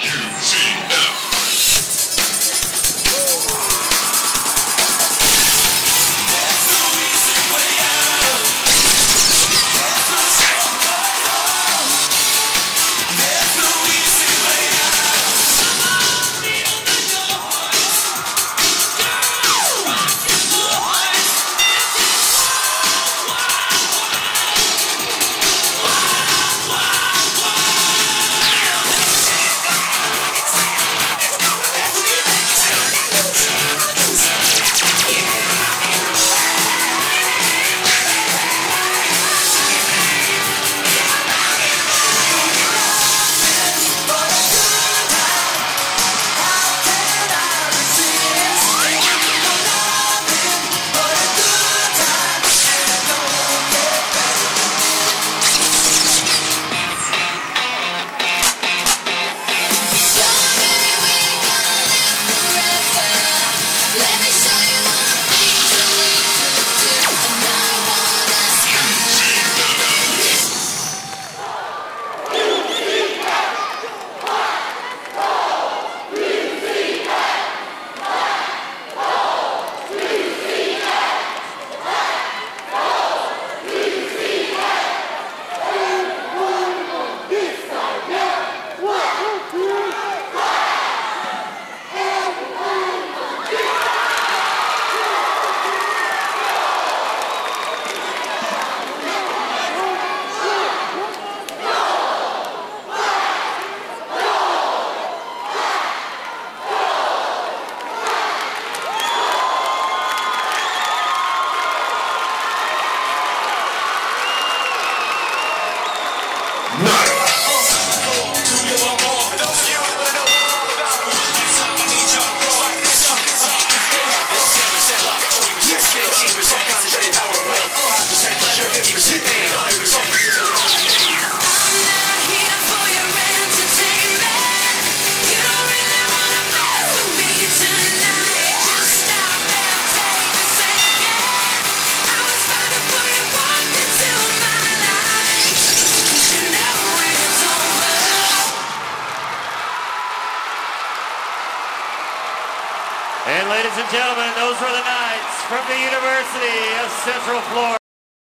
Hughes. Ladies and gentlemen, those were the Knights from the University of Central Florida.